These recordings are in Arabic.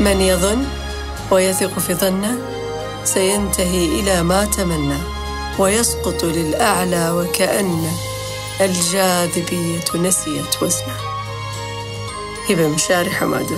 من يظن ويثق في ظنه سينتهي إلى ما تمنى ويسقط للأعلى وكأن الجاذبية نسيت وزنه. هبة مشاري حماده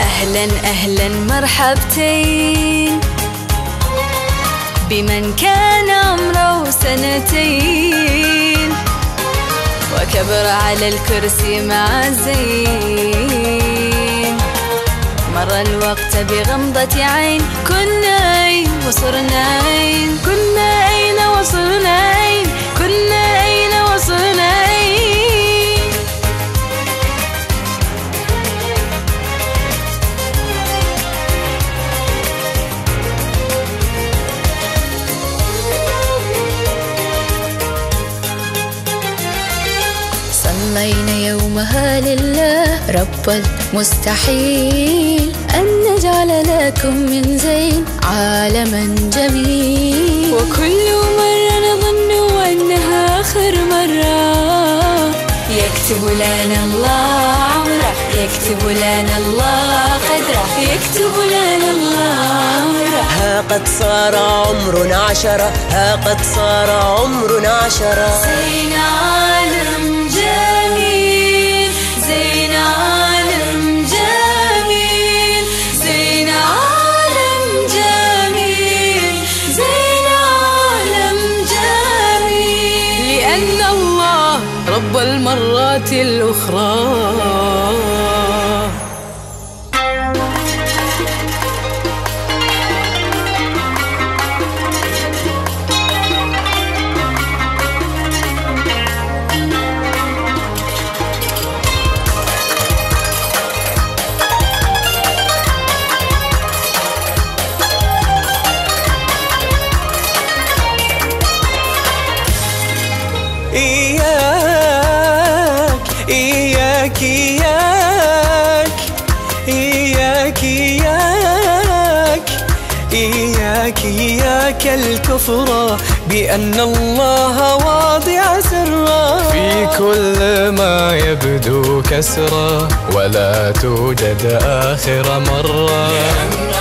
أهلا أهلا مرحبتين. بمن كان عمره سنتين. وكبر على الكرسي مع زين مر الوقت بغمضة عين. كنا أين وصرنا أين كنا أين وصرنا أين كنا أين وصرنا أين صلينا يومها لله رب المستحيل أن نجعل لكم من زين عالما جميل. وكل مرة نظن أنها آخر مرة. يكتب لنا الله عمره. يكتب لنا الله قدره. يكتب لنا الله عمره. ها قد صار عمرنا عشرة. ها قد صار عمرنا عشرة. زين عالم. الأخرى. إياك إياك إياك إياك إياك الكفر بأن الله واضع سرا في كل ما يبدو كسرى ولا توجد آخر مرة. فاللهم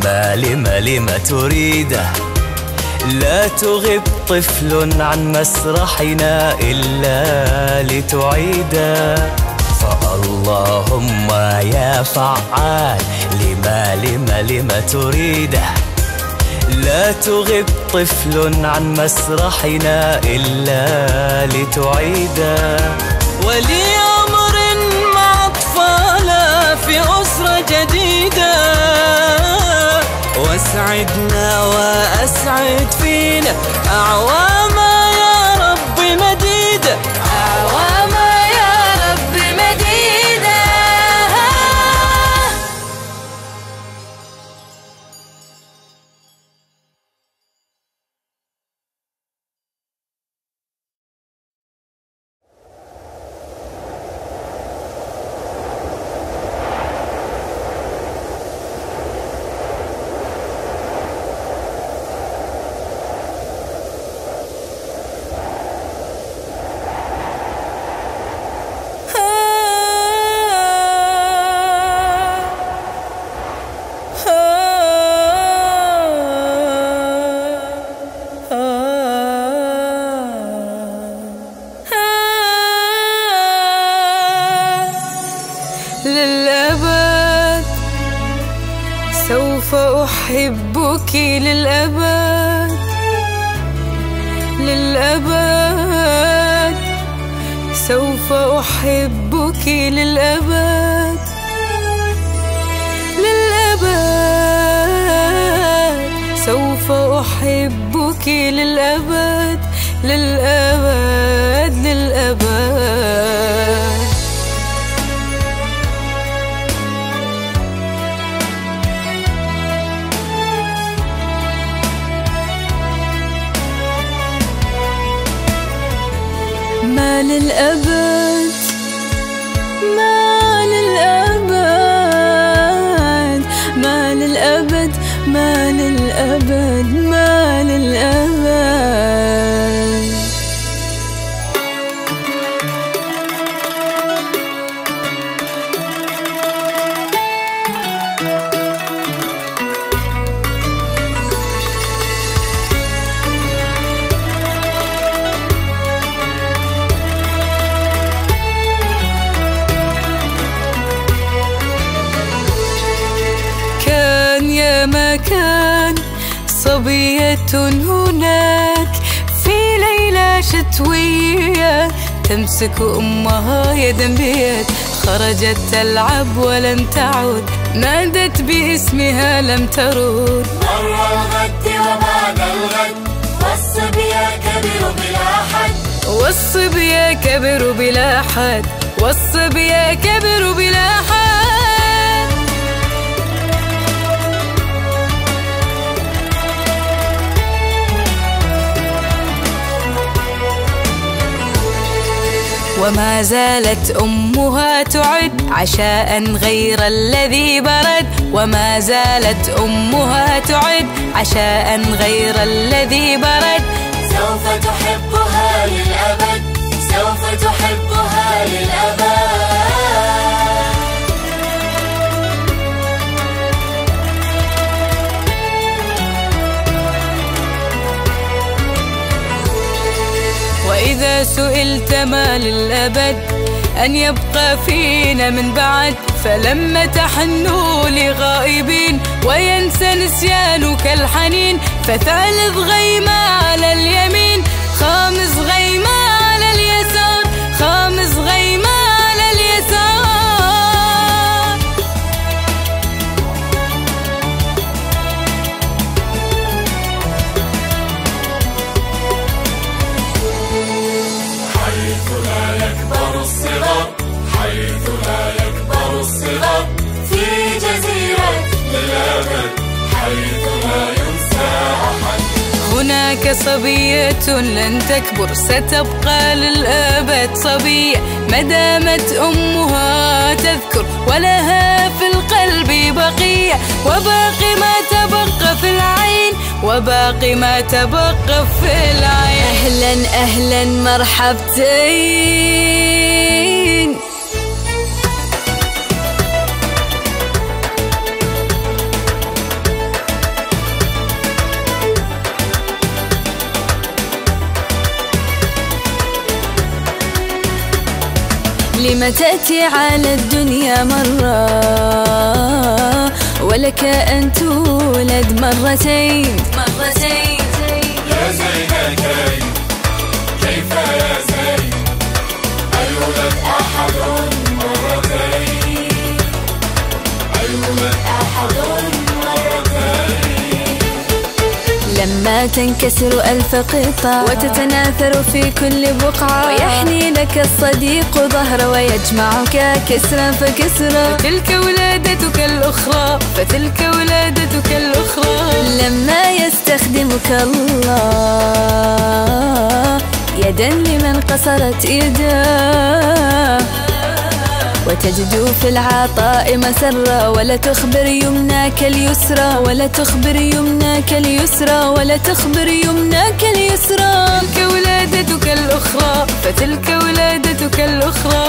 لما لما لما تريده لا تغب طفل عن مسرحنا إلا لتعيده فاللهم يا فعال لما لما لما تريده لا تغب طفل عن مسرحنا إلا لتعيده ولي أسعدنا وأسعد فينا أعوام هناك في ليلة شتوية تمسك أمها يدا بيد خرجت تلعب ولم تعد نادت باسمها لم ترد. مر الغد وبعد الغد والصبي كبر بلا حد. والصبي كبر بلا حد والصبي كبر بلا حد. وما زالت أمها تعد عشاء غير الذي برد. وما زالت أمها تعد عشاء غير الذي برد. سوف تحبها للأبد سوف تحبها للأبد. وإذا سئلت ما للأبد أن يبقى فينا من بعد فلما تحنوا لغائبين وينسى نسيانك الحنين فثالث غيمة على اليمين خامس غيمة على اليسار خامس غيمة هناك صبية لن تكبر ستبقى للأبد صبية. ما دامت أمها تذكر ولها في القلب بقية. وباقي ما تبقى في العين وباقي ما تبقى في العين. أهلا أهلا مرحبتين. لم تأتي على الدنيا مرة ولك أن تولد مرتين. مرتين يا زين الكريم كيف يا زين؟ أيولد أحد مرتين؟ أيولد أحد لما تنكسر ألف قطع وتتناثر في كل بقعة ويحني لك الصديق ظهر ويجمعك كسرا فكسرا تلك ولادتك الأخرى فتلك ولادتك الأخرى. لما يستخدمك الله يدا لمن قصرت يداه وتجد في العطاء مسرا ولا تخبر يمناك اليسرى ولا تخبر يمناك اليسرى ولا تخبر يمناك اليسرى. تلك ولادتك الأخرى فتلك ولادتك الأخرى.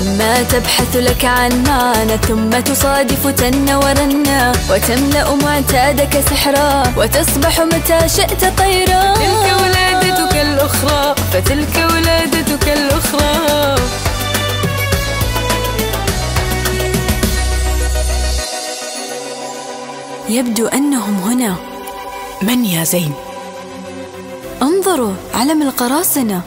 لما تبحث لك عن معنى ثم تصادف تن ورنا وتملأ معتادك سحرا وتصبح متى شئت طيرا. تلك ولادتك الأخرى فتلك ولادتك الأخرى. يبدو أنهم هنا من يا زين؟ انظروا علم القراصنة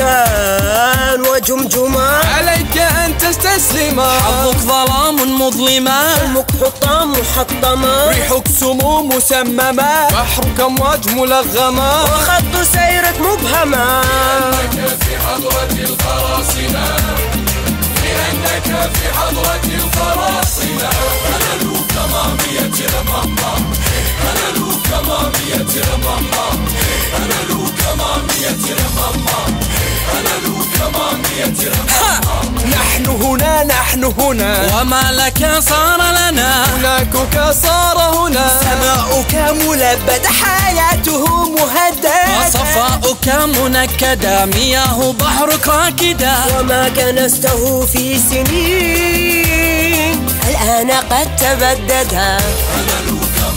عظمتان وجمجما عليك أن تستسلم. حظك ظلام مظلما علمك حطام محطما ريحك سموم مسممة. بحرك أمواج ملغمة. وخط سيرك مبهما في حضرة القراصنة لأنك في حضرة القراصنة أنا له كمامية رمامة أنا أنا أنا نحن هنا نحن هنا. وما لك صار لنا. هناكك صار هنا. سماؤك ملبد حياته مهددة. وصفاؤك منكدا مياه بحرك راكدا وما كنسته في سنين الآن قد تبددا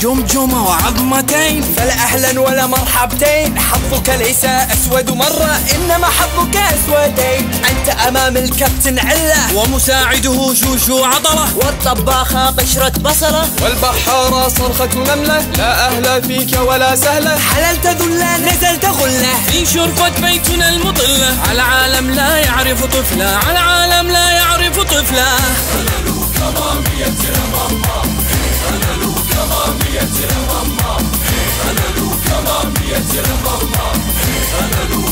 جمجمة وعظمتين فلا أهلا ولا مرحبتين. حظك ليس أسود مرة إنما حظك أسودين. أنت أمام الكابتن علة. ومساعده شوشو عضلة. والطباخة قشرة بصلة والبحارة صرخة نملة. لا أهلا فيك ولا سهلة. حللت ذلة نزلت غلة. في شرفة بيتنا المطلة على عالم لا يعرف طفلة على عالم لا يعرف طفلة كما بيترم الله هللو كما بيترم الله هللو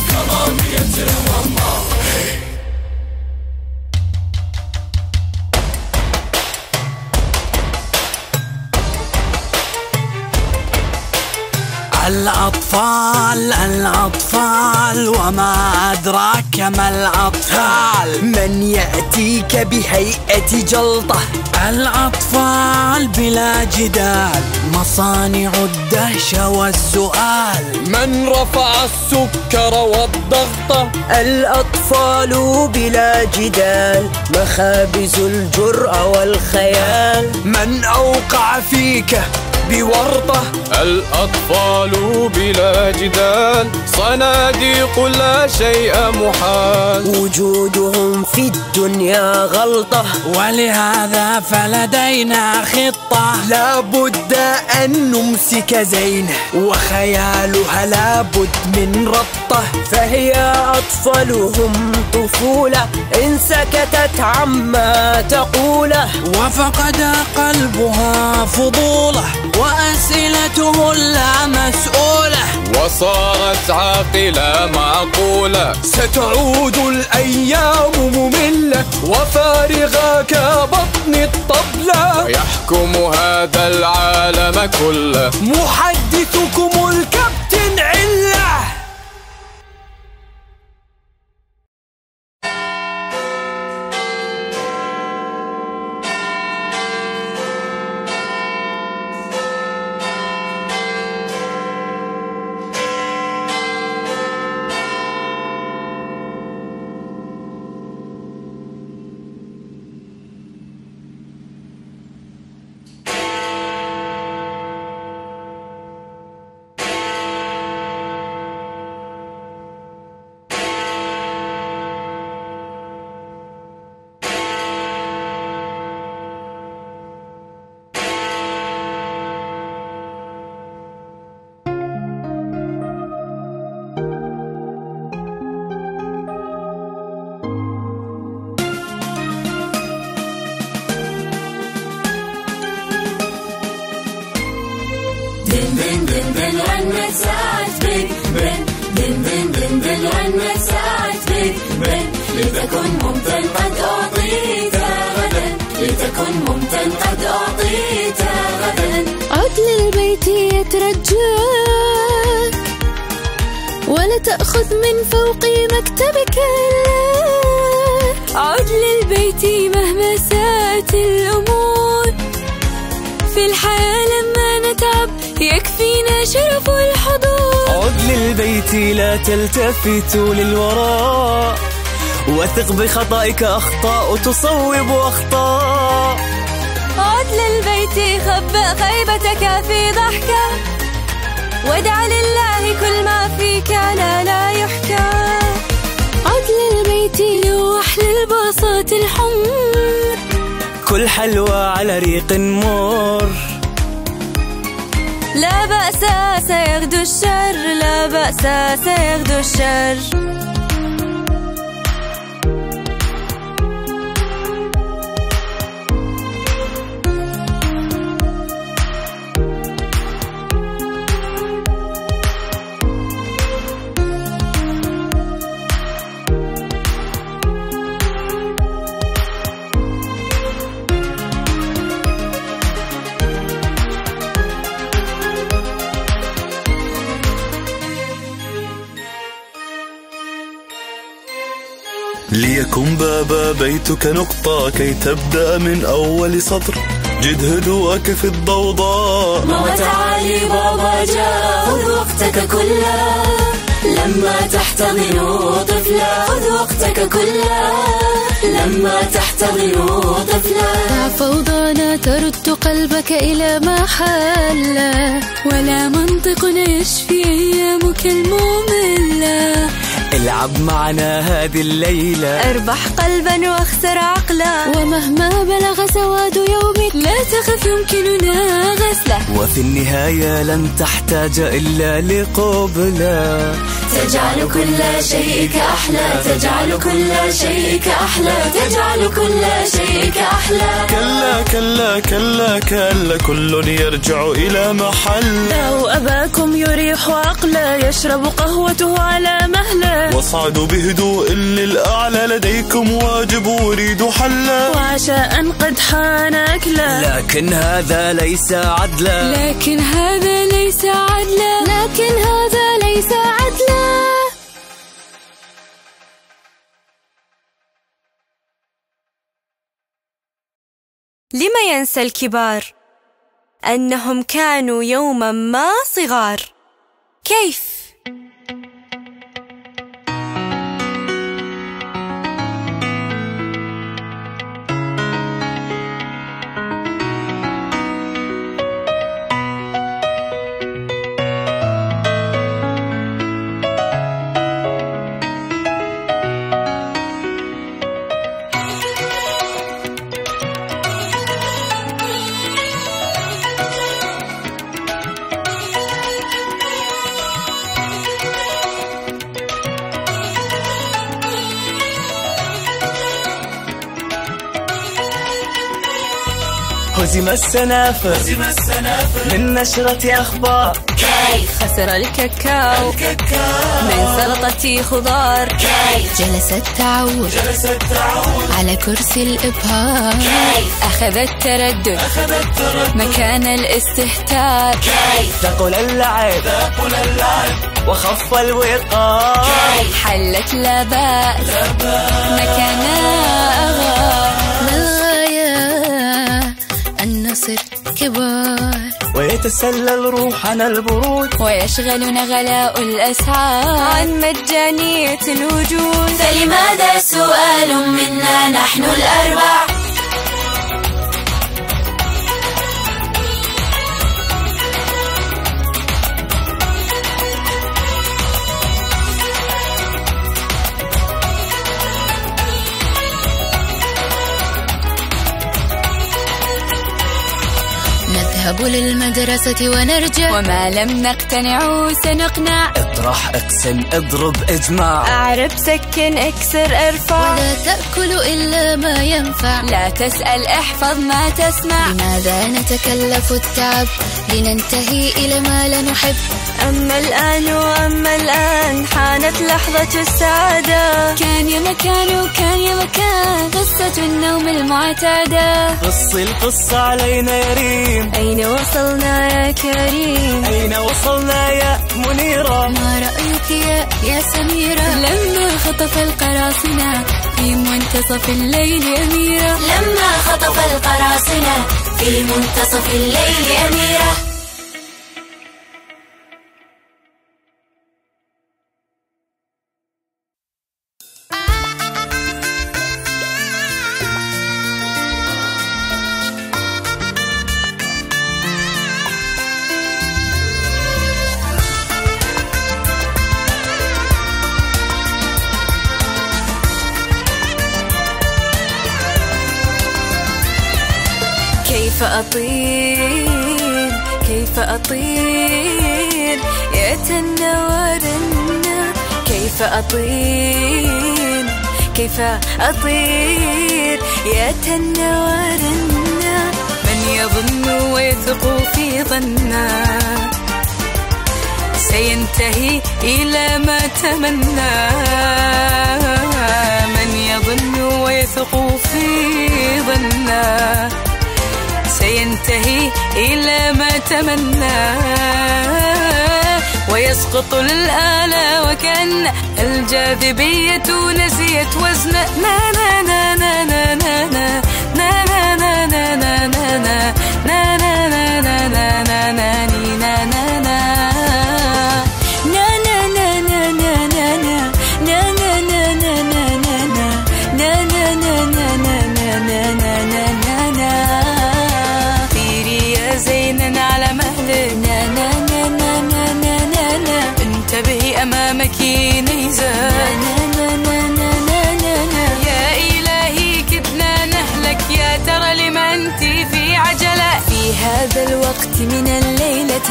الأطفال الأطفال وما أدراك ما الأطفال. من يأتيك بهيئة جلطة. الأطفال بلا جدال مصانع الدهشة والسؤال. من رفع السكر والضغط. الأطفال بلا جدال مخابز الجرأة والخيال. من أوقع فيك بورطة. الأطفال بلا جدال صناديق لا شيء محال. وجودهم في الدنيا غلطة. ولهذا فلدينا خطة. لابد أن نمسك زين وخيالها لابد من ربطة. فهي أطفالهم طفولة إن سكتت عما تقوله. وفقد قلبها فضوله. وأسئلته لا مسؤولة. وصارت عاقلة معقولة. ستعود الأيام مملة وفارغة كبطن الطبلة. يحكم هذا العالم كله. محدثكم الكابتن ممتن قد أعطيت غدا. عد للبيت يترجاك ولا تأخذ من فوق مكتبك إلا. عد للبيت مهما ساءت الأمور. في الحياة لما نتعب يكفينا شرف الحضور. عد للبيت لا تلتفت للوراء. وثق بخطئك أخطاء تصوب أخطاء. عد للبيت خبأ خيبتك في ضحكة وادع لله كل ما فيك لا لا يحكى. عد للبيت لوح للبساط الحمر. كل حلوى على ريق مر. لا بأس سيغدو الشر. لا بأس سيغدو الشر. بيتك نقطة كي تبدأ من أول سطر جد هدوءك في الضوضاء. ما تعالي بابا جاء. خذ وقتك كله. لما تحتضن طفلا. خذ وقتك كله. لما تحتضن طفلا. فوضانا ترد قلبك إلى ما حل. ولا منطق يشفي أيامك المملة العب معنا هذه الليلة. أربح قلبا وأخسر عقلا. ومهما بلغ سواد يومك لا تخف يمكننا غسله وفي النهاية لن تحتاج إلا لقبلة تجعل كل شيء أحلى. تجعل كل شيء أحلى. تجعل كل شيء أحلى. كلا كلا كلا كلا كل يرجع إلى محل لو أباكم يريح عقلا يشرب قهوته على مهله. واصعدوا بهدوء للأعلى لديكم واجب أريد حلا. وعشاء قد حان أكلا. لكن هذا ليس عدلا. لكن هذا ليس عدلا. لكن هذا ليس عدلا. لم ينسى الكبار أنهم كانوا يوما ما صغار؟ كيف؟ هزم السنافر. من نشرة أخبار. خسر الكاكاو. من سلطة خضار. جلس التعود. على كرسي الإبهار. أخذ التردد. مكان الاستهتار. ثقل اللعب. وخف الوقار. حلت لا بأس مكانها أغار. نصير كبار ويتسلل روحنا البرود. ويشغلنا غلاء الأسعار عن مجانية الوجود. فلماذا سؤال منا؟ نحن الأربع. نذهب للمدرسة ونرجع. وما لم نقتنع سنقنع. اطرح أقسم أضرب إجماع. أعرب سكن أكسر أرفع. ولا تأكل إلا ما ينفع. لا تسأل احفظ ما تسمع. لماذا نتكلف التعب؟ لننتهي إلى ما لا نحب. أما الآن وأما الآن حانت لحظة السعادة. كان يا مكان وكان يا مكان قصة النوم المعتادة. قص القصة علينا يا ريم. أين وصلنا يا كريم؟ أين وصلنا يا منيرة. ما رأيك يا يا سميرة؟ لما خطف القراصنة في منتصف الليل أميرة. لما خطف القراصنة في منتصف الليل أميرة. إلى ما تمنى من يظن ويثق في ظنه. سينتهي إلى ما تمنى. ويسقط للآلة وكأن الجاذبية نسيت وزن. نا نا نا نا نا نا نا.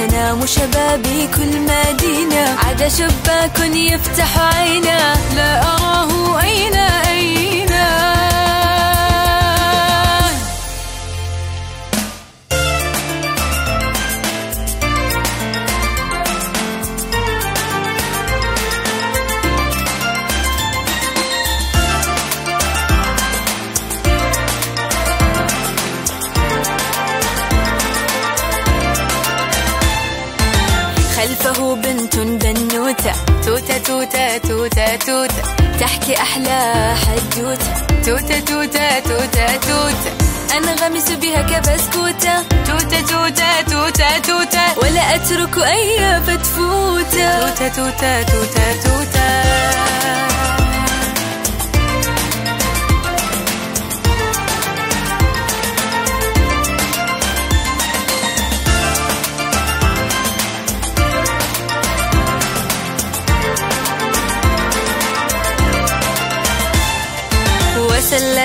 تنام شبابيك المدينة عدا شباك يفتح عينا لا أراه أين أين؟ توتة توتة تحكي أحلى حدوتة. توتة توتة توتة توتة أنغمس بها كبسكوتة. توتة توتة توتة توتة ولا أترك أي فتفوتة توتة توتة توتة توتة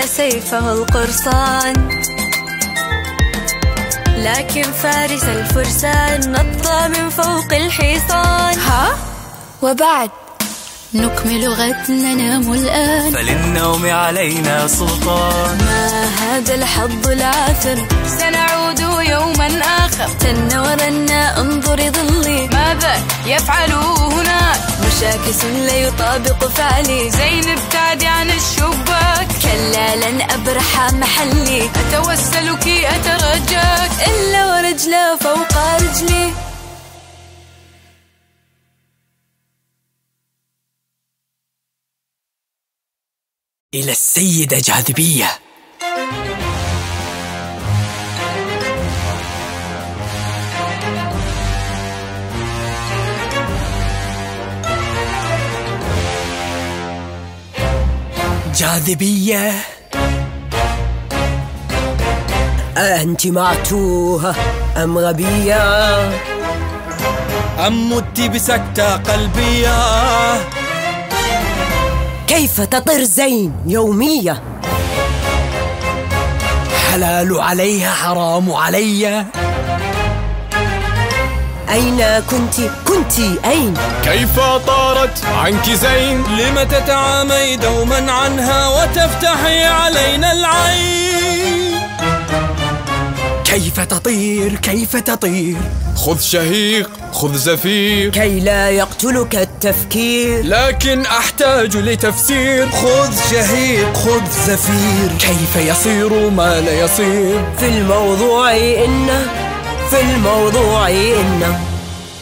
سيفه القرصان. لكن فارس الفرسان نط من فوق الحصان ها؟ وبعد؟ نكمل غد ننام الآن. فللنوم علينا سلطان. ما هذا الحظ العاثر سنعود يوما آخر. تن ورنا انظر ظلي. ماذا يفعل هناك؟ مشاكس لا يطابق فعلي. زين ابتعدي عن الشباك. كلا لن أبرح محلي. أتوسلك أترجاك. إلا ورجلا فوق رجلي. إلى السيدة جاذبية. جاذبية. أنت معتوهة أم غبية؟ أم مت بسكتة قلبية. كيف تطر زين يومية؟ حلال عليها حرام علي. أين كنت؟ كنت أين؟ كيف طارت عنك زين؟ لم تتعامي دوما عنها وتفتحي علينا العين؟ كيف تطير؟ كيف تطير؟ خذ شهيق خذ زفير. كي لا يقتلك التفكير. لكن أحتاج لتفسير. خذ شهيق خذ زفير. كيف يصير ما لا يصير؟ في الموضوع إن في الموضوع إن.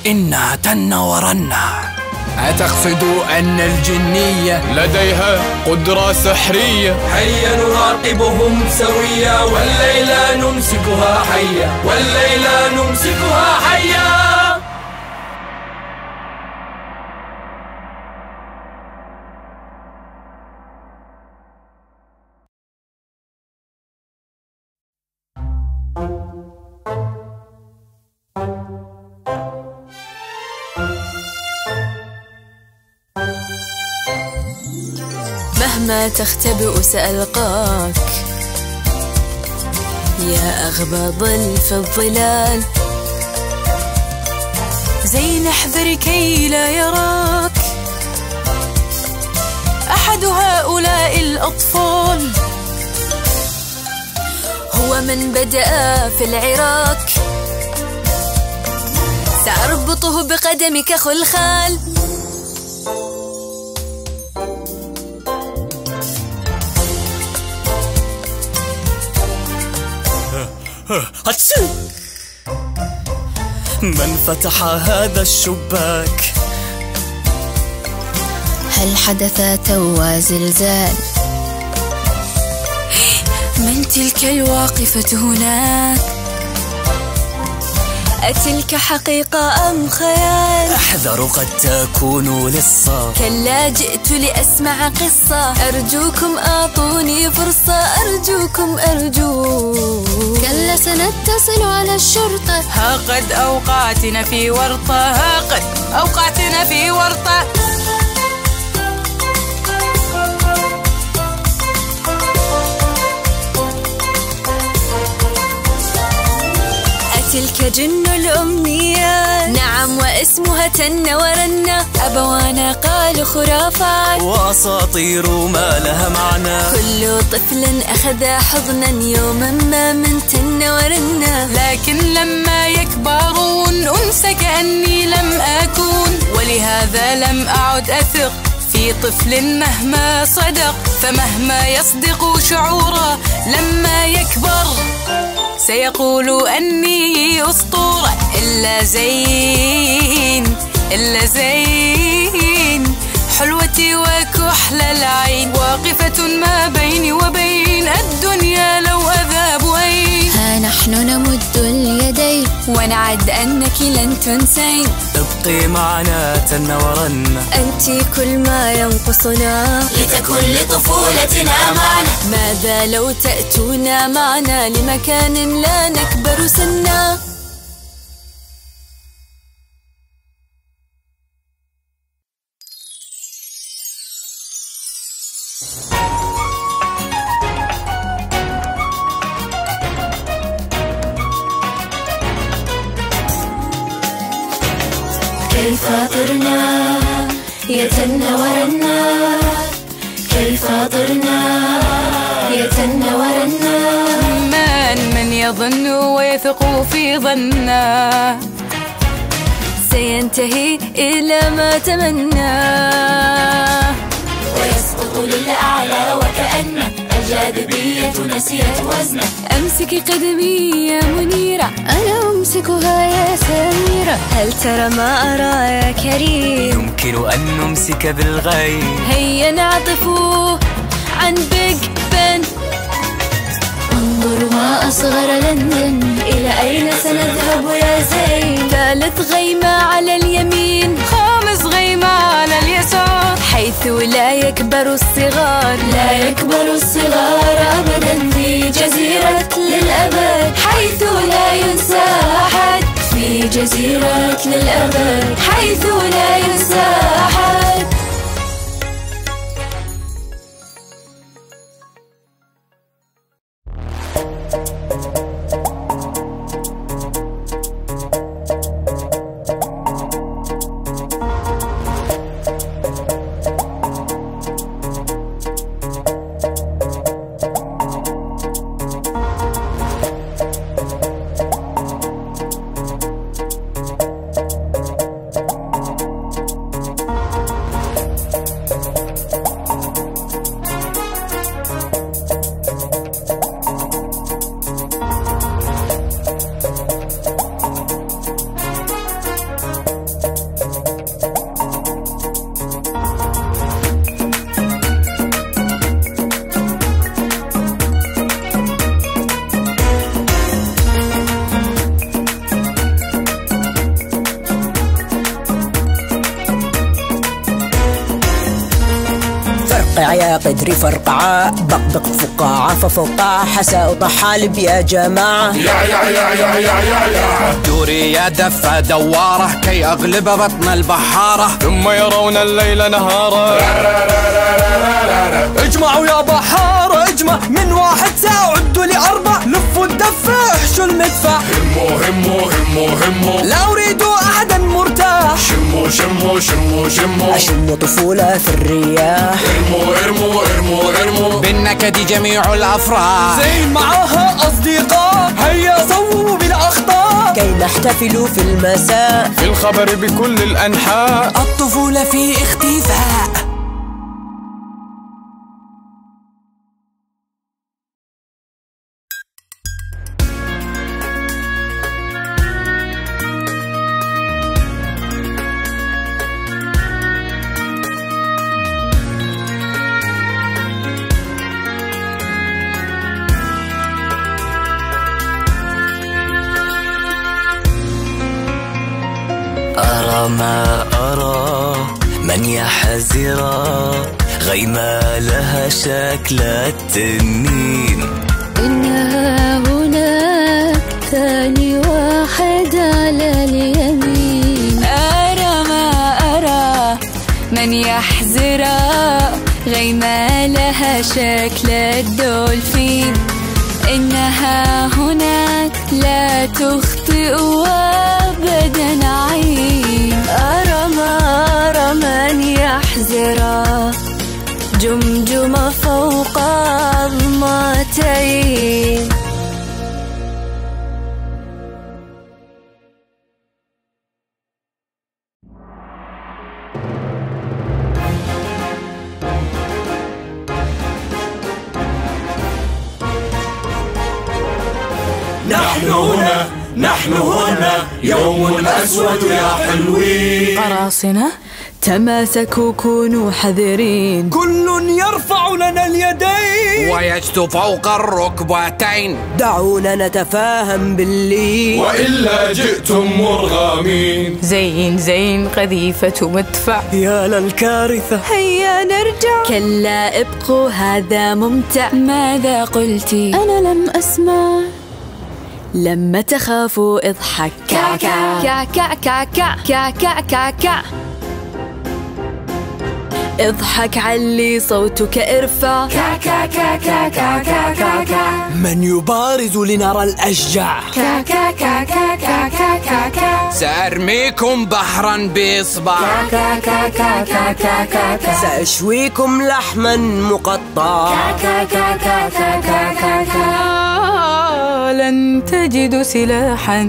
إنا تن ورنا أتقصد أن الجنية لديها قدرة سحرية؟ هيا نراقبهم سويا والليلة نمسكها حيا والليلة نمسكها حيا. مهما تختبئ سألقاك. يا أغبى ظل في الظلال. زين احذر كي لا يراك. أحد هؤلاء الأطفال هو من بدأ في العراك. سأربطه بقدمك خلخال. من فتح هذا الشباك؟ هل حدث توا زلزال؟ من تلك الواقفة هناك؟ أتلك حقيقة أم خيال؟ أحذر قد تكون لصا كلا جئت لأسمع قصة. أرجوكم أعطوني فرصة. أرجوكم أرجوك كلا سنتصل على الشرطة. ها قد أوقعتنا في ورطة. ها قد أوقعتنا في ورطة. أتلك جن الأمنيات. نعم واسمها تن ورنا أبوانا قالوا خرافات. وأساطير ما لها معنى. كل طفل أخذ حضنا يوما ما من تن ورنا لكن لما يكبرون أنسى كأني لم أكون. ولهذا لم أعد أثق في طفل مهما صدق. فمهما يصدق شعورا لما يكبر. سيقول أني أسطورة. إلا زين إلا زين. حلوتي وكحل العين. واقفة ما بيني وبين الدنيا لو أذهب أين ها نحن نمد اليدين. ونعد أنك لن تنسين. ابقي معنا تن ورنا أنت كل ما ينقصنا. لتكن لطفولتنا معنا. ماذا لو تأتونا معنا لمكان لا نكبر سنا؟ تمنى ويسقط للأعلى وكأن الجاذبية نسيت وزنه. أمسك قدمي يا منيرة أنا أمسكها يا سميرة. هل ترى ما أرى يا كريم؟ يمكن أن نمسك بالغيب. هيا نعطف عن بيج بن انظر ما أصغر لندن إلى أين سنذهب يا زين؟ ثالث غيمة على اليمين. خامس على اليسار حيث لا يكبر الصغار. لا يكبر الصغار أبدا في جزيرة للأبد. حيث لا ينسى أحد في جزيرة للأبد. حيث لا ينسى أحد. فرقع يا قدري فرقعاء بقبق فقاعة ففقاعة حساء طحالب يا. جماعة دوري يا دفة دوارة كي أغلب بطن البحارة. ثم يرون الليل نهارا. اجمعوا يا بحارة. اجمع من واحد ساعة عدوا لأربع. لفوا الدفة احشوا المدفع. هموا هموا هموا هموا لا أريد أحدا مرتاح. شموا شموا شموا شموا أشم طفولة في الرياح. ارموا ارموا ارموا ارموا بالنكد جميع الأفراح. زين معاها أصدقاء. هيا صوبوا بالأخطاء. كي نحتفل في المساء. في الخبر بكل الأنحاء. الطفولة في اختفاء. نحن هنا يوم أسود يا حلوين. قراصنة تماسكوا كونوا حذرين. كل يرفع لنا اليدين. ويجد فوق الركبتين. دعونا نتفاهم باللي وإلا جئتم مرغمين. زين زين قذيفة مدفع. يا للكارثة. هيا نرجع. كلا ابقوا هذا ممتع. ماذا قلتي أنا لم أسمع. لما تخافوا اضحك كع كع كع كع كع كع كع كع كع كع اضحك علي صوتك ارفع كا كا كا كا كا كا كا كا من يبارز لنرى الأشجع كا كا كا كا كا كا كا كا سأرميكم بحرا بإصبع كا كا كا كا كا كا كا سأشويكم لحما مقطع كا كا كا كا كا كا كا لن تجدوا سلاحا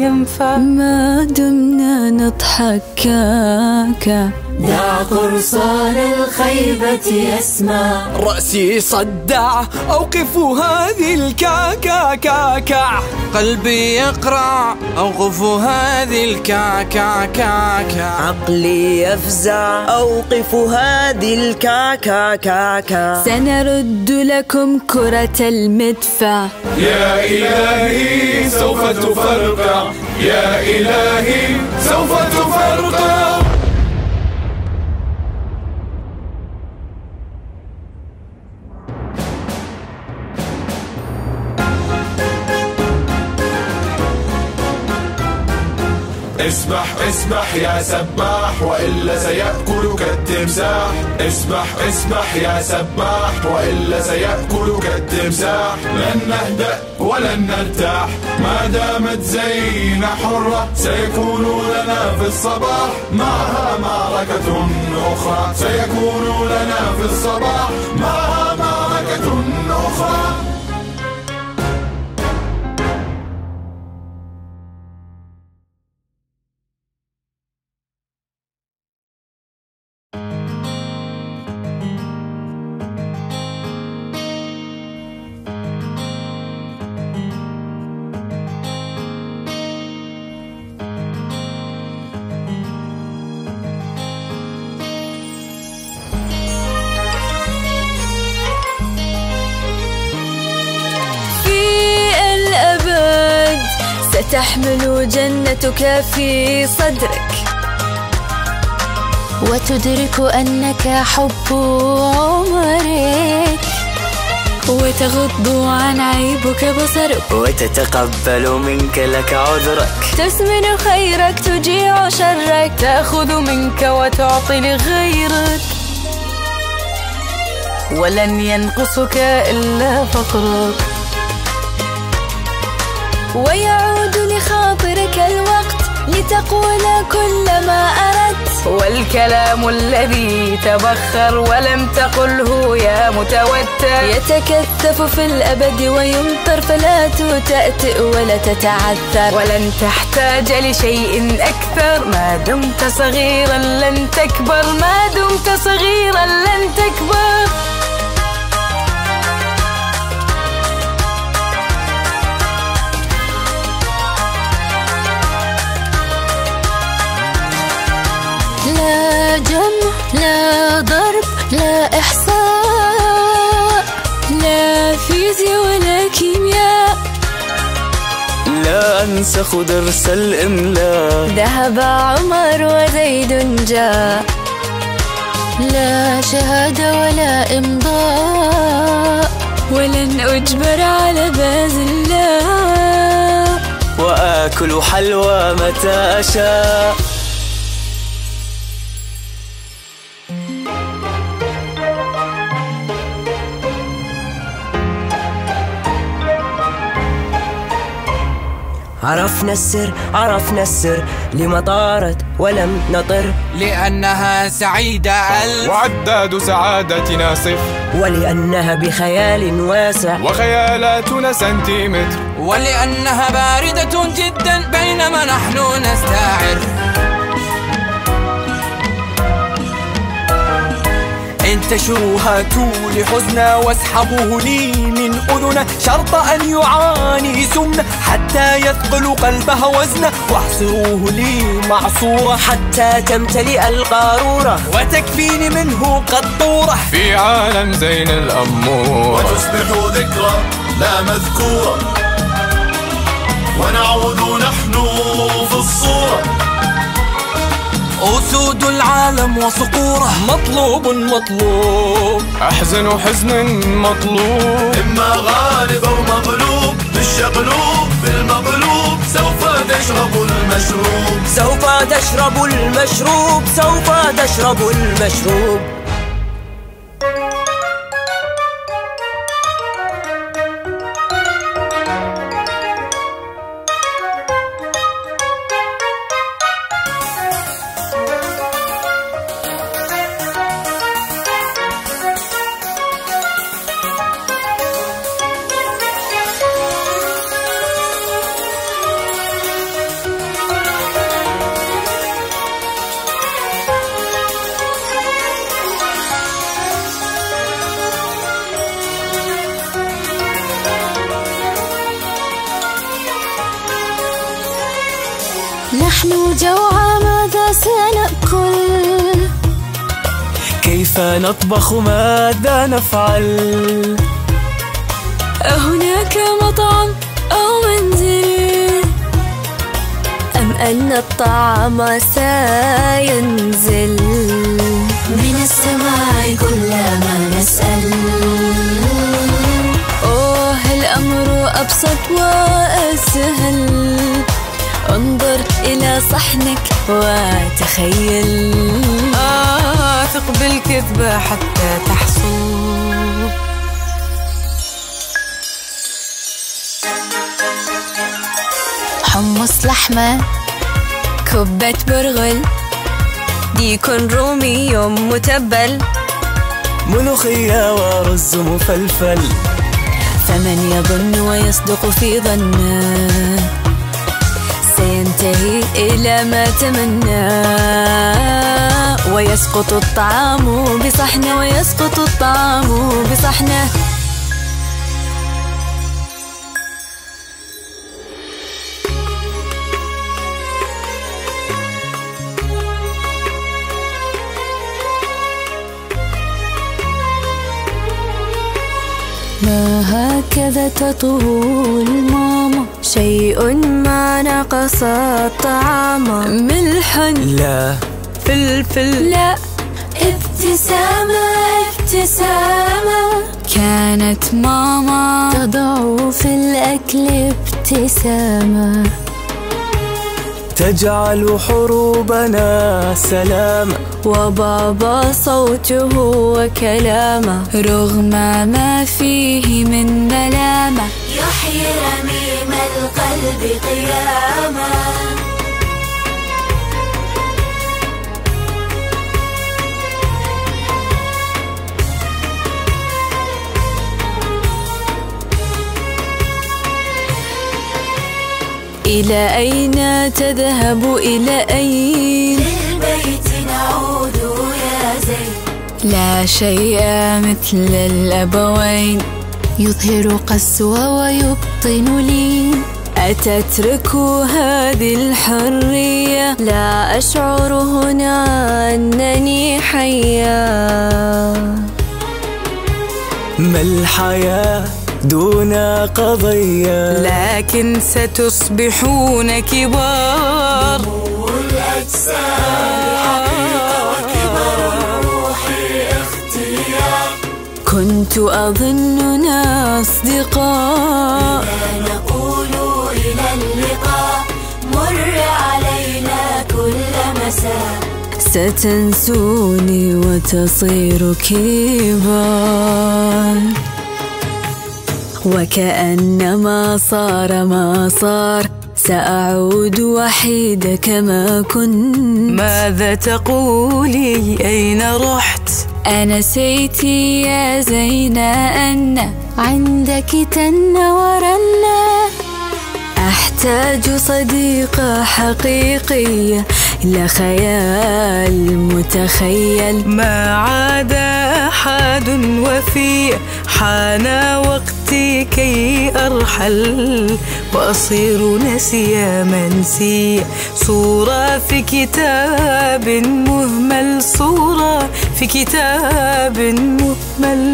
ينفع. ما دمنا نضحك كاكا دع قرصان الخيبة يسمع رأسي صدع أوقفوا هذه الكاكاكاكا. قلبي يقرع أوقفوا هذه الكاكاكاكا. عقلي يفزع أوقف هذه الكاكاكاكا. سنرد لكم كرة المدفع. يا إلهي سوف تفرقع. يا إلهي سوف تفرقع. اسبح اسبح يا سباح وإلا سيأكلك التمساح. اسبح اسبح يا سباح وإلا سيأكلك التمساح. لن نهدأ ولن نرتاح. ما دامت زينا حرة سيكون لنا في الصباح. معها معركة أخرى سيكون لنا في الصباح. معها معركة أخرى. جنتك في صدرك. وتدرك أنك حب عمرك. وتغض عن عيبك بصرك. وتتقبل منك لك عذرك. تسمن خيرك تجيع شرك. تأخذ منك وتعطي لغيرك. ولن ينقصك إلا فقرك. ويعود لخاطرك الوقت لتقول كل ما أردت. والكلام الذي تبخر ولم تقله يا متوتر. يتكثف في الأبد ويمطر فلا تتأتئ ولا تتعثر. ولن تحتاج لشيء أكثر. ما دمت صغيرا لن تكبر. ما دمت صغيرا لن تكبر. لا جمع لا ضرب لا إحصاء لا فيزياء ولا كيمياء. لا أنسخ درس الإملاء. ذهب عمر وزيد جاء. لا شهادة ولا إمضاء. ولن أجبر على باز الله. وآكل حلوى متى أشاء. عرفنا السر عرفنا السر لما طارت ولم نطر. لأنها سعيدة ال وعداد سعادتنا صفر. ولأنها بخيال واسع. وخيالاتنا سنتيمتر. ولأنها باردة جدا بينما نحن نستعر. انتشروا هاتوا لحزنا واسحبوه لي. أذنه شرط أن يعاني سمنة حتى يثقل قلبها وزنه واحصروه لي معصورة حتى تمتلئ القارورة وتكفيني منه قطورة في عالم زين الأمور. وتصبح ذكرى لا مذكورة. ونعود نحن في الصورة. أسود العالم وصقوره. مطلوب مطلوب. أحزن حزن مطلوب. إما غالب أو مغلوب بالشقلوب بالمقلوب سوف تشرب المشروب. سوف تشرب المشروب سوف تشرب المشروب. نطبخ ماذا نفعل؟ أهناك مطعم أو منزل؟ أم أن الطعام سينزل؟ من السماء كل ما نسأل. أوه الأمر أبسط وأسهل. انظر إلى صحنك وتخيل. آه ثق بالكذبة حتى تحصل. حمص لحمة كبة برغل ديك رومي يوم متبل. ملوخية ورز مفلفل. فمن يظن ويصدق في ظنه. سينتهي إلى ما تمنى. ويسقط الطعام بصحنه ويسقط الطعام بصحنه ما هكذا تطول ماما. شيء ما نقص الطعام. ملح لا. فلفل لا ابتسامة ابتسامة. كانت ماما تضع في الأكل ابتسامة. تجعل حروبنا سلاما. وبابا صوته وكلامه. رغم ما فيه من ملامة. يحيي رميم القلب قياما. إلى أين تذهب؟ إلى أين؟ للبيت نعود يا زين لا شيء مثل الأبوين يظهر قسوة ويبطن لي. أتترك هذه الحرية؟ لا أشعر هنا أنني حيا ما الحياة؟ دون قضية. لكن ستصبحون كبار. كنت أظننا أصدقاء. نقول إلى اللقاء مر علينا كل مساء ستنسوني وتصير كبار. وكأنما صار ما صار سأعود وحيدة كما كنت. ماذا تقولي؟ أين رحت؟ أنسيت يا زينة أن عندك تن ورنة أحتاج صديقة حقيقية لا خيال متخيل. ما عاد أحد وفي حان وقتي كي أرحل. وأصير نسيا منسيا صورة في كتاب مهمل. صورة في كتاب مهمل.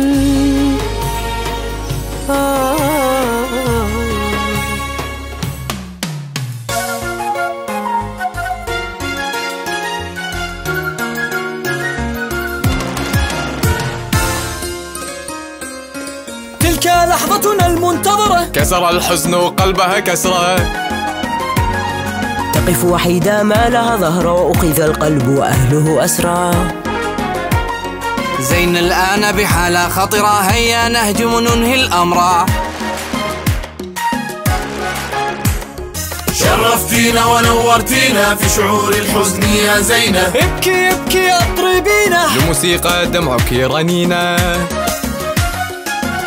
آه. لحظتنا المنتظرة. كسر الحزن قلبها كسرة. تقف وحيدة ما لها ظهر وأخذ القلب وأهله أسرى. زين الآن بحالة خطرة هيا نهجم ننهي الأمر. شرفتينا ونورتينا في شعور الحزن يا زينة. ابكي ابكي اطربينا. لموسيقى دمعك رنينا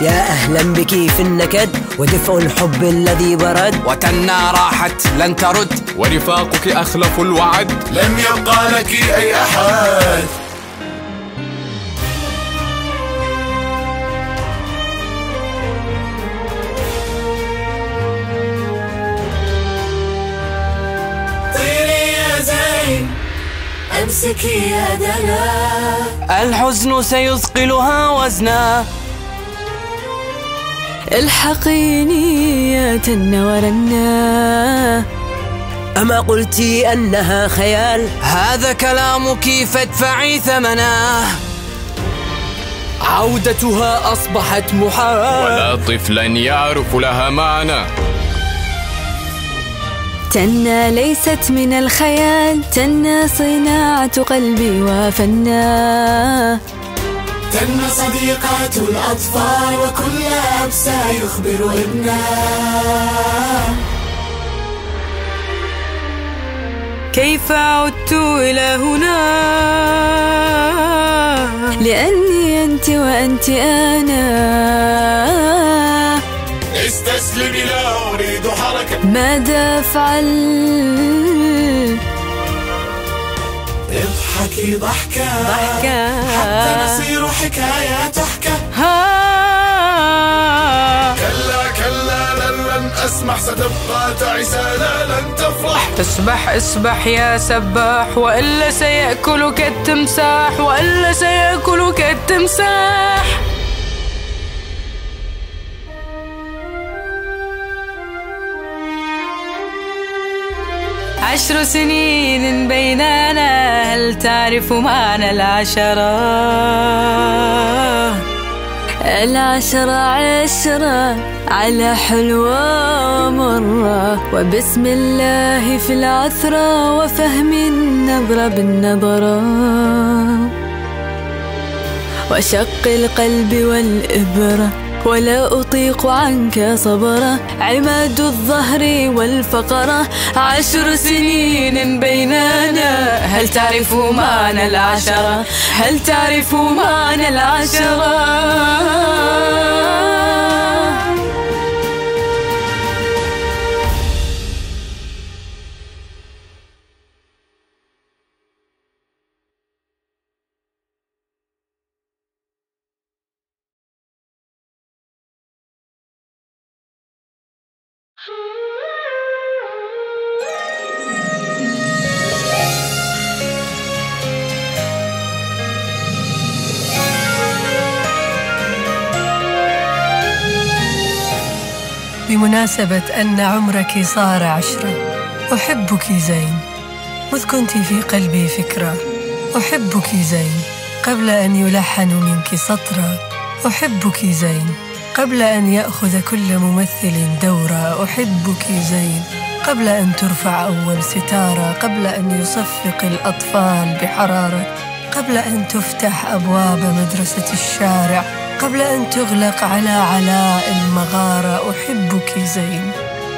يا أهلا بك في النكد ودفء الحب الذي برد وتنا راحت لن ترد ورفاقك أخلفوا الوعد. لم يبقى لك أي أحد. طيري امسكي يدنا. الحزن سيثقلها وزنا. الحقيني يا ورنا أما قلتي أنها خيال هذا كلامك فادفعي ثمنه. عودتها أصبحت محال. ولا طفلا يعرف لها معنى. تنا ليست من الخيال تنا صناعة قلبي وفنا تنا صديقة الأطفال وكل أب سيخبر ابنه كيف عدت إلى هنا؟ لأني أنت وأنت أنا. استسلمي لا أريد حركة. ماذا أفعل؟ اضحكي ضحكة. ضحكة. حتى نصير حكاية تحكى كلا كلا لن لن أسمح ستبقى تعسى لا لن تفرح اسبح اسبح يا سباح وإلا سيأكلك التمساح وإلا سيأكلك التمساح. عشر سنين بيننا هل تعرف معنى العشرة؟ العشرة عشرة على حلوة مرة وبسم الله في العثرة وفهم النظرة بالنظرة. وشق القلب والإبرة ولا أطيق عنك صبرا. عماد الظهر والفقرة عشر سنين بيننا. هل تعرف معنى العشرة؟ هل تعرف معنى العشرة؟ بمناسبة أن عمرك صار عشرة أحبك زين. مذ كنت في قلبي فكرة أحبك زين. قبل أن يلحن منك سطرا أحبك زين. قبل أن يأخذ كل ممثل دورا أحبك زين. قبل أن ترفع أول ستارة قبل أن يصفق الأطفال بحرارة. قبل أن تفتح أبواب مدرسة الشارع قبل أن تغلق على علاء المغارة أحبك زين.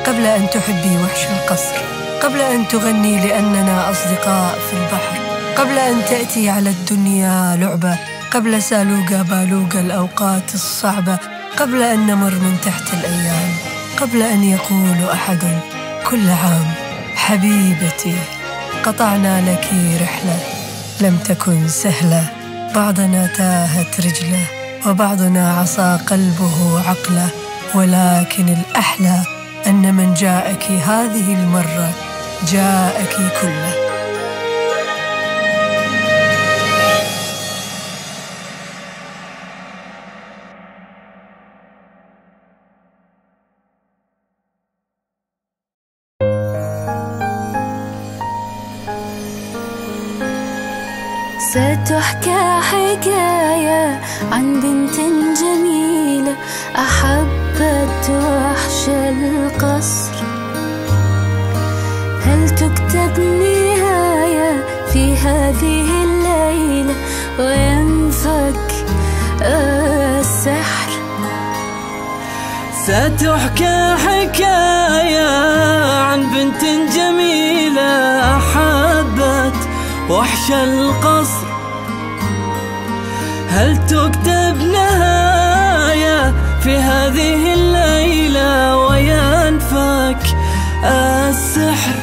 قبل أن تحبي وحش القصر. قبل أن تغني لأننا أصدقاء في البحر. قبل أن تأتي على الدنيا لعبة. قبل سالوغا بالوغا الأوقات الصعبة. قبل أن نمر من تحت الأيام. قبل أن يقول أحد كل عام حبيبتي قطعنا لك رحلة. لم تكن سهلة. بعضنا تاهت رجلة. وبعضنا عصى قلبه عقله ولكن الأحلى أن من جاءك هذه المرة جاءك كله. ستحكى القصر. هل تكتب نهاية في هذه الليلة وينفك السحر؟ ستحكى حكاية عن بنت جميلة أحبت وحش القصر. هل تكتب نهاية في هذه الليلة السحر.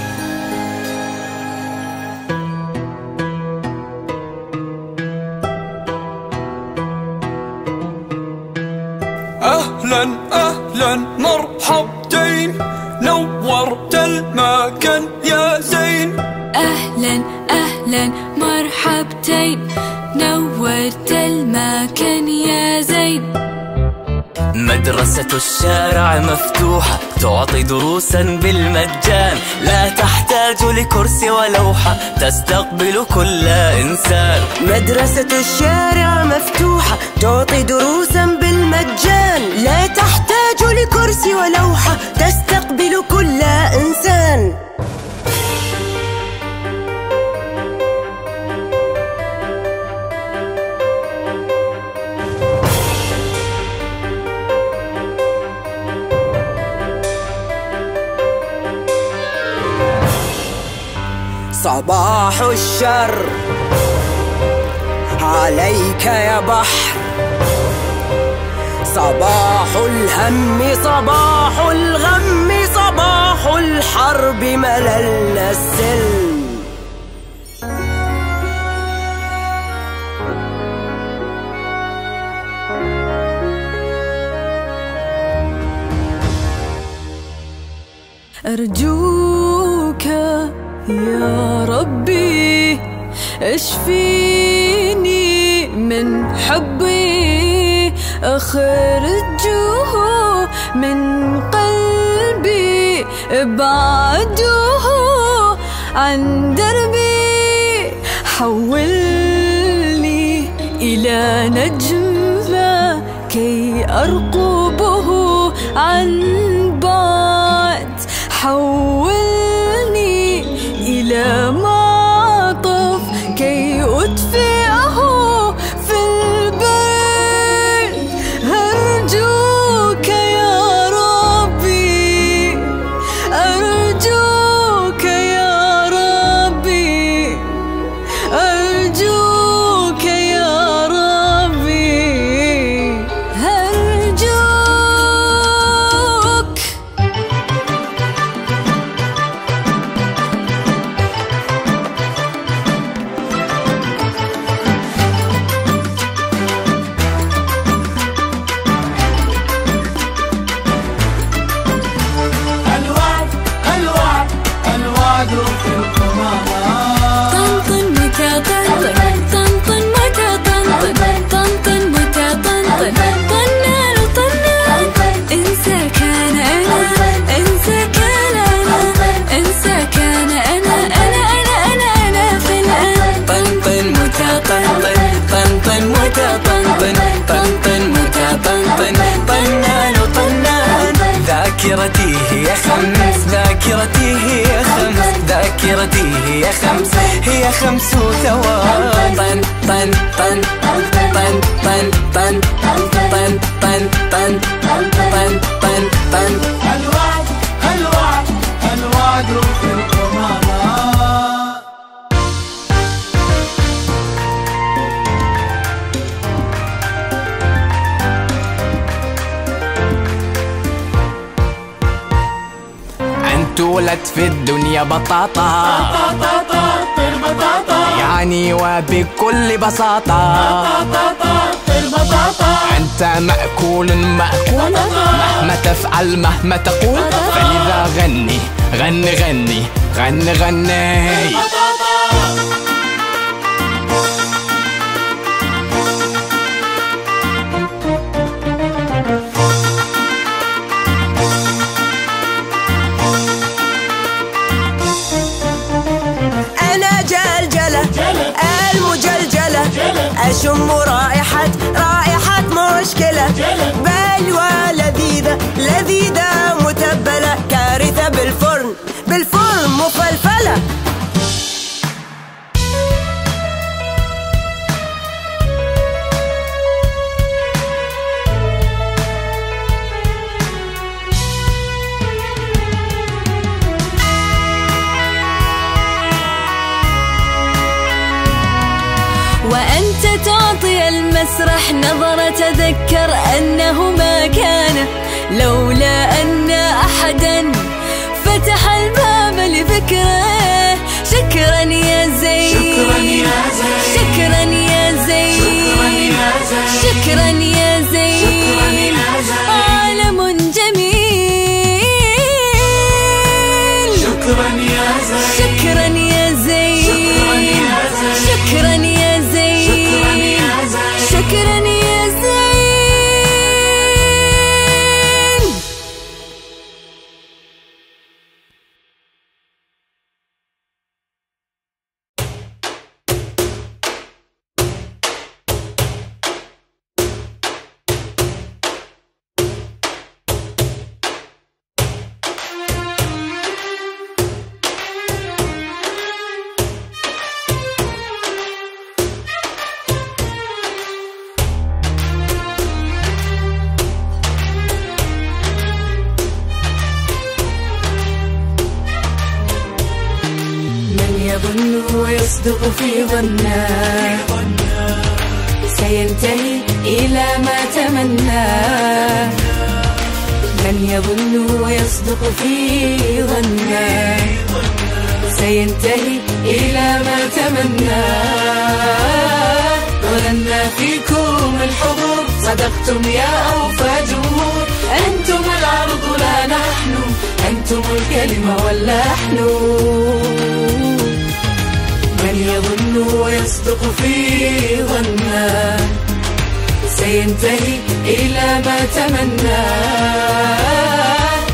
أهلا أهلا أهلا مرحبتين. نورت المكان يا زين. أهلا أهلا مرحبتين. نورت المكان يا زين. مدرسة الشارع مفتوحة. تعطي دروسا بالمجان. لا تحتاج لكرسي ولوحة تستقبل كل إنسان. مدرسة الشارع مفتوحة تعطي دروسا بالمجان. لا تحتاج لكرسي ولوحة تستقبل كل إنسان. صباح الشر. عليك يا بحر. صباح الهم صباح الغم صباح الحرب مللنا السلم أرجوك يا ربي أشفيني من حبي. أخرجه من قلبي أبعده عن دربي. حولني إلى نجمة كي أرقبه عن بعد. حولني ذاكرتي هي خمس هي خمس ثواب طن طن طن طن طن طن طن طن طن طن طن طن ولد في الدنيا بطاطا. يعني وبكل بساطة. أنت مأكول مأكول. مهما تفعل مهما تقول. فلذا غني غني غني غني غني. أشم رائحة رائحة مشكلة. بلوى لذيذة لذيذة متبلة. كارثة بالفرن بالفرن مفلفلة. المسرح نظرة تذكر أنه ما كان لولا أن أحدا فتح الباب لفكره شكرا يا زين شكرا يا زين. شكرا يا زين. شكرا يا زين. شكرا يا زين. شكرا يا زين. ويصدق في ظنه. سينتهي إلى ما تمنى. من يظن ويصدق في ظنه. سينتهي إلى ما تمنى. ظننا فيكم الحضور. صدقتم يا أوفى جمهور. أنتم العرض لا نحن. أنتم الكلمة واللحن. ويصدق في ظنه. سينتهي إلى ما تمنى.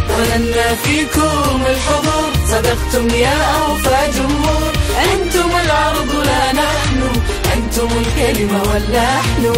ظننا فيكم الحضور. صدقتم يا أوفى جمهور. أنتم العرض لا نحن. أنتم الكلمة واللحن.